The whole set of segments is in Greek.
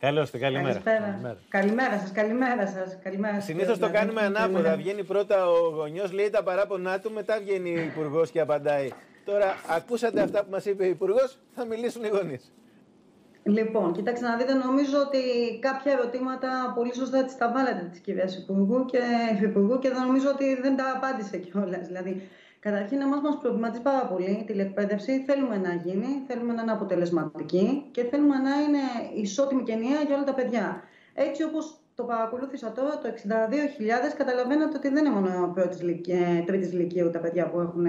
Καλώς ήρθατε, καλημέρα. Καλησπέρα. Καλημέρα σας, καλημέρα σας. Καλημέρα Συνήθως το κάνουμε ανάποδα. Βγαίνει πρώτα ο γονιός, λέει τα παράπονά του, μετά βγαίνει ο υπουργός και απαντάει. Τώρα, ακούσατε αυτά που μας είπε ο υπουργός, θα μιλήσουν οι γονείς. Λοιπόν, κοιτάξτε να δείτε, νομίζω ότι κάποια ερωτήματα πολύ σωστά τις τα βάλατε τη κυρία Υπουργού και Υφυπουργού και νομίζω ότι δεν τα απάντησε κιόλας. Δηλαδή, Καταρχήν, εμάς μας προβληματίζει πάρα πολύ η τηλεκπαίδευση. Θέλουμε να γίνει, θέλουμε να είναι αποτελεσματική και θέλουμε να είναι ισότιμη και ενιαία για όλα τα παιδιά. Έτσι όπως το παρακολούθησα τώρα, το 62.000, καταλαβαίνετε ότι δεν είναι μόνο τρίτης ηλικίου τα παιδιά που έχουν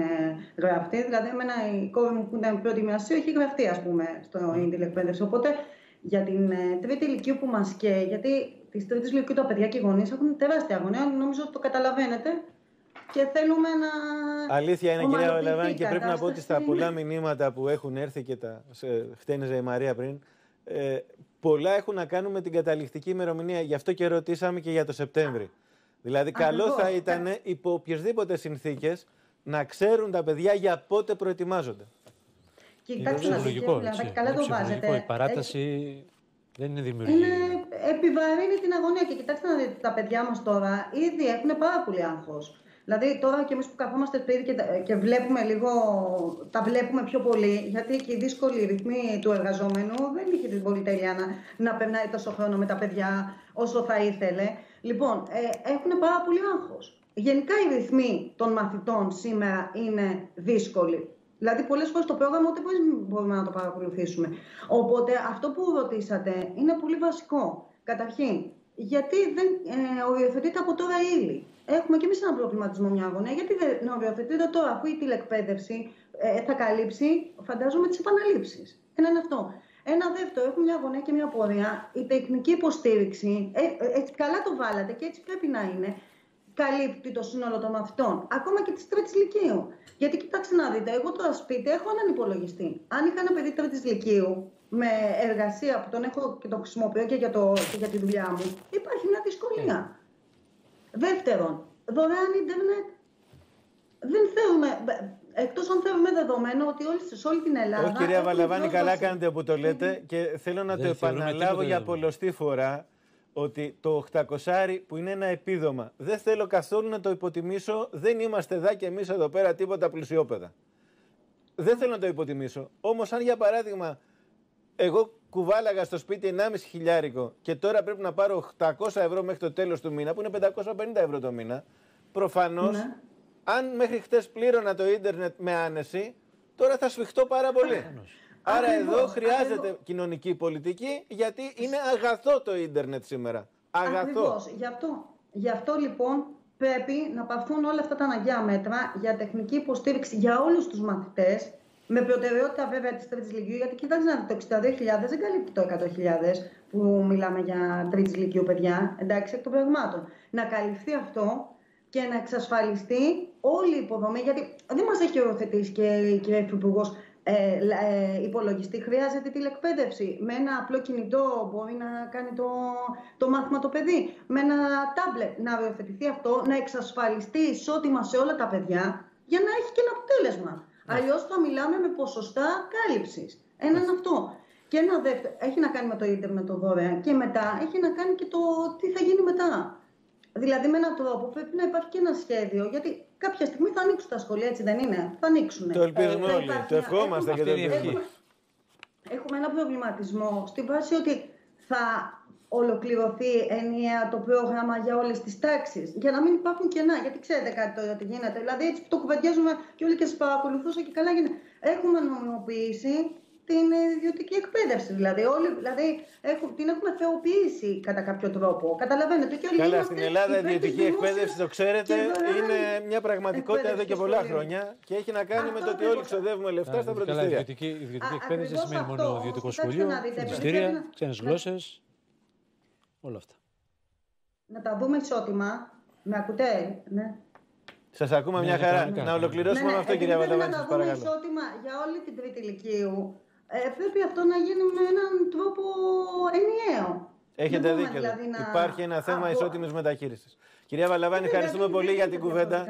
γραφτεί. Δηλαδή, εμένα η κόρη μου που ήταν πρώτη μοιρασία έχει γραφτεί, ας πούμε, στο mm. τηλεκπαίδευση. Οπότε για την ε, τρίτη ηλικίου που μας καίει, γιατί της τρίτης ηλικίου τα παιδιά και οι γονείς έχουν τεράστια αγωνία, νομίζω ότι το καταλαβαίνετε και θέλουμε να. Αλήθεια είναι, κυρία Βαλαβάνη, και πρέπει να πω ότι στα πολλά μηνύματα που έχουν έρθει και τα χτένιζε η Μαρία πριν, ε, πολλά έχουν να κάνουν με την καταληκτική ημερομηνία. Γι' αυτό και ρωτήσαμε και για το Σεπτέμβρη. Δηλαδή, καλό θα ήταν υπό οποιασδήποτε συνθήκες να ξέρουν τα παιδιά για πότε προετοιμάζονται. Κοιτάξτε, είναι λογικό. Δηλαδή, καλά το βάζετε. Η παράταση δεν είναι δημιουργική. Είναι, επιβαρύνει την αγωνία. Και κοιτάξτε να δείτε, τα παιδιά μας τώρα ήδη έχουν πάρα πολύ άγχος. Δηλαδή τώρα και εμείς που καθόμαστε σπίτι και, και βλέπουμε λίγο, τα βλέπουμε πιο πολύ, γιατί και η δύσκολη ρυθμή του εργαζόμενου δεν είχε την πολυτέλεια να, να περνάει τόσο χρόνο με τα παιδιά όσο θα ήθελε. Λοιπόν, ε, έχουν πάρα πολύ άγχος. Γενικά οι ρυθμοί των μαθητών σήμερα είναι δύσκολοι. Δηλαδή, πολλές φορές το πρόγραμμα ούτε μπορούμε να το παρακολουθήσουμε. Οπότε, αυτό που ρωτήσατε είναι πολύ βασικό. Καταρχήν, γιατί δεν ε, οριοθετείται από τώρα ύλη. Έχουμε και εμείς ένα προβληματισμό, μια αγωνία. Γιατί δεν οριοθετείται τώρα, αφού η τηλεκπαίδευση ε, θα καλύψει, φαντάζομαι, τις επαναλήψεις. Ένα είναι αυτό. Ένα δεύτερο, έχουμε μια αγωνία και μια πορεία. Η τεχνική υποστήριξη, ε, ε, καλά το βάλατε και έτσι πρέπει να είναι, καλύπτει το σύνολο των μαθητών, ακόμα και τη τρίτη ηλικίου. Γιατί κοιτάξτε να δείτε, εγώ τώρα σπίτι έχω έναν υπολογιστή. Αν είχα ένα παιδί τρίτης ηλικίου με εργασία που τον έχω και το χρησιμοποιώ και για, το, και για τη δουλειά μου, υπάρχει μια δυσκολία. Δεύτερον, δωρεάν ίντερνετ δεν θέλουμε, εκτός αν θέλουμε δεδομένο ότι όλοι, σε όλη την Ελλάδα... Όχι κυρία Βαλαβάνη, καλά κάνετε που το λέτε και θέλω να το επαναλάβω για πολλωστή φορά ότι το 800 που είναι ένα επίδομα, δεν θέλω καθόλου να το υποτιμήσω, δεν είμαστε εδώ και εμείς εδώ πέρα τίποτα πλουσιόπεδα. Δεν θέλω να το υποτιμήσω. Όμως αν για παράδειγμα εγώ κουβάλαγα στο σπίτι 1,5 χιλιάρικο και τώρα πρέπει να πάρω 800 ευρώ μέχρι το τέλος του μήνα, που είναι 550 ευρώ το μήνα, προφανώς, ναι. αν μέχρι χτες πλήρωνα το ίντερνετ με άνεση, τώρα θα σφιχτώ πάρα πολύ. Άρα εδώ χρειάζεται κοινωνική πολιτική, γιατί είναι αγαθό το ίντερνετ σήμερα. Αγαθό. Ακριβώς. Γι' αυτό, γι' αυτό λοιπόν πρέπει να πάρθουν όλα αυτά τα αναγκαία μέτρα για τεχνική υποστήριξη για όλους τους μαθητές με προτεραιότητα βέβαια της τρίτης ηλικίου, γιατί κοιτάξτε το 62.000 δεν καλύπτει το 100.000 που μιλάμε για τρίτης ηλικίου παιδιά. Εντάξει, εκ των πραγμάτων. Να καλυφθεί αυτό και να εξασφαλιστεί όλη η υποδομή, γιατί δεν μας έχει οριοθετήσει και η κυρία Υφυπουργό ε, ε, υπολογιστή. Χρειάζεται τηλεκπαίδευση. Με ένα απλό κινητό μπορεί να κάνει το, το μάθημα το παιδί. Με ένα τάμπλετ να οριοθετηθεί αυτό, να εξασφαλιστεί ισότιμα σε όλα τα παιδιά για να έχει και ένα αποτέλεσμα. Ναι. Αλλιώς θα μιλάμε με ποσοστά κάλυψης. Έναν ναι. αυτό. Και ένα δεύτερο, έχει να κάνει με το ίντερνετ το δωρεάν και μετά έχει να κάνει και το τι θα γίνει μετά. Δηλαδή με έναν τρόπο πρέπει να υπάρχει και ένα σχέδιο, γιατί κάποια στιγμή θα ανοίξουν τα σχολεία, έτσι δεν είναι; Θα ανοίξουν. Το ελπίζουμε ε, όλοι. Το ευχόμαστε και το έχουμε, έχουμε ένα προβληματισμό στη βάση ότι θα ολοκληρωθεί ενιαία το πρόγραμμα για όλε τι τάξει. Για να μην υπάρχουν κενά. Γιατί ξέρετε κάτι τώρα τι γίνεται. Δηλαδή, έτσι που το κουβεντιάζουμε και όλοι και σα παρακολουθούσα και καλά γίνεται. Έχουμε νομιμοποιήσει την ιδιωτική εκπαίδευση. Δηλαδή, όλοι, δηλαδή έχουν, την έχουμε θεοποιήσει κατά κάποιο τρόπο. Καταλαβαίνετε. Και όλοι Καλά, στην Ελλάδα η ιδιωτική εκπαίδευση, το ξέρετε, είναι μια πραγματικότητα εδώ και πολλά χρόνια και έχει να κάνει με το ότι όλοι ξοδεύουμε λεφτά στα πρωτοστήρια. Η ιδιωτική εκπαίδευση δεν σημαίνει μόνο ιδιωτικό σχολείο, φροντιστήρια, ξένε γλώσσε όλα αυτά. Να τα δούμε ισότιμα. Με ακούτε, ναι. Σας ακούμε ναι, μια ναι, χαρά. Να ολοκληρώσουμε ναι, με αυτό, κυρία Βαλαβάνη. Να τα δούμε ισότιμα για όλη την τρίτη ηλικίου. Ε, πρέπει αυτό να γίνει με έναν τρόπο ενιαίο. Έχετε δίκιο. Δηλαδή να... Υπάρχει ένα θέμα ισότιμης μεταχείρισης. Κυρία Βαλαβάνη, ευχαριστούμε πολύ για την κουβέντα.